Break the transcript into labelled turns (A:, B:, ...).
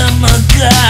A: summer god.